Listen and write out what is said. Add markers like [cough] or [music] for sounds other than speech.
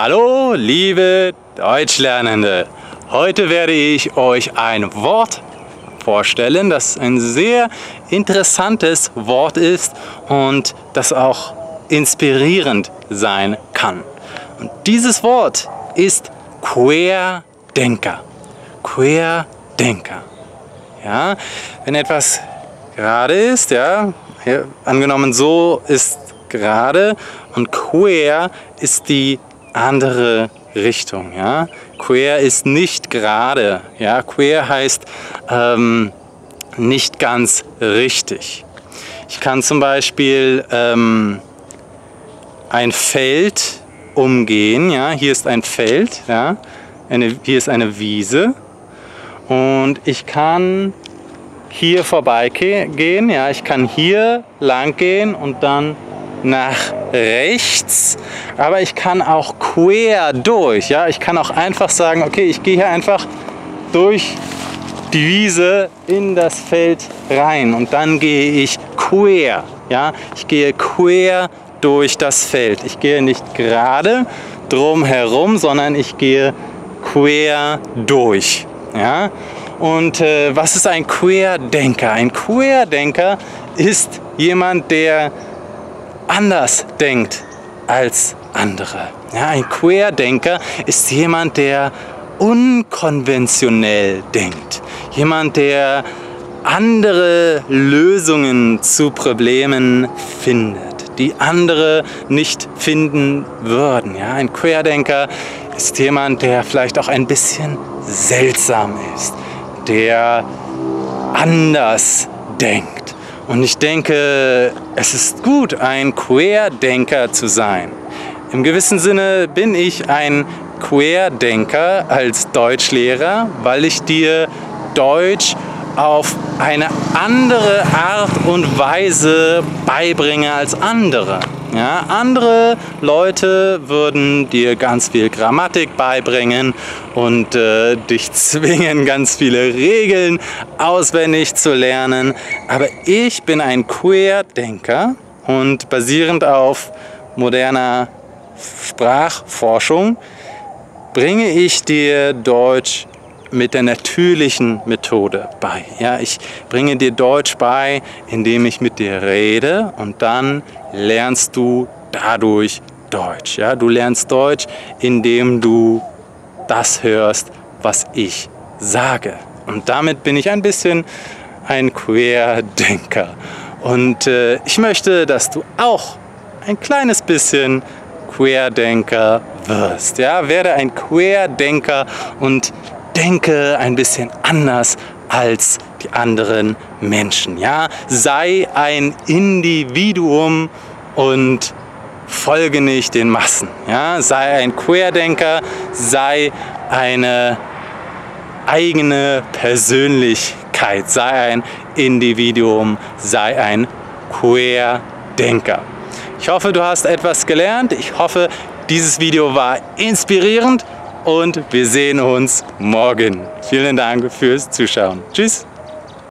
Hallo, liebe Deutschlernende. Heute werde ich euch ein Wort vorstellen, das ein sehr interessantes Wort ist und das auch inspirierend sein kann. Und dieses Wort ist Querdenker. Querdenker. Ja, wenn etwas gerade ist, ja, angenommen so ist gerade und quer ist die andere Richtung. Ja? Quer ist nicht gerade. Ja? Quer heißt ähm, nicht ganz richtig. Ich kann zum Beispiel ähm, ein Feld umgehen. Ja? Hier ist ein Feld, ja? eine, hier ist eine Wiese und ich kann hier vorbeigehen. Ja? Ich kann hier lang gehen und dann nach rechts, aber ich kann auch quer durch. Ja? Ich kann auch einfach sagen, okay, ich gehe hier einfach durch die Wiese in das Feld rein und dann gehe ich quer. Ja? Ich gehe quer durch das Feld. Ich gehe nicht gerade drum herum, sondern ich gehe quer durch. Ja? Und äh, was ist ein Querdenker? Ein Querdenker ist jemand, der anders denkt als andere. Ja, ein Querdenker ist jemand, der unkonventionell denkt. Jemand, der andere Lösungen zu Problemen findet, die andere nicht finden würden. Ja, ein Querdenker ist jemand, der vielleicht auch ein bisschen seltsam ist, der anders denkt. Und ich denke, es ist gut, ein Querdenker zu sein. Im gewissen Sinne bin ich ein Querdenker als Deutschlehrer, weil ich dir Deutsch auf eine andere Art und Weise beibringe als andere. Ja, andere Leute würden dir ganz viel Grammatik beibringen und äh, dich [laughs] zwingen, ganz viele Regeln auswendig zu lernen. Aber ich bin ein Querdenker und basierend auf moderner Sprachforschung bringe ich dir Deutsch mit der natürlichen Methode bei. Ja, ich bringe dir Deutsch bei, indem ich mit dir rede und dann lernst du dadurch Deutsch. Ja, du lernst Deutsch, indem du das hörst, was ich sage. Und damit bin ich ein bisschen ein Querdenker. Und äh, ich möchte, dass du auch ein kleines bisschen Querdenker wirst. Ja, werde ein Querdenker und denke ein bisschen anders als die anderen Menschen. Ja? Sei ein Individuum und folge nicht den Massen. Ja? Sei ein Querdenker, sei eine eigene Persönlichkeit, sei ein Individuum, sei ein Querdenker. Ich hoffe, du hast etwas gelernt. Ich hoffe, dieses Video war inspirierend und wir sehen uns morgen. Vielen Dank fürs Zuschauen. Tschüss.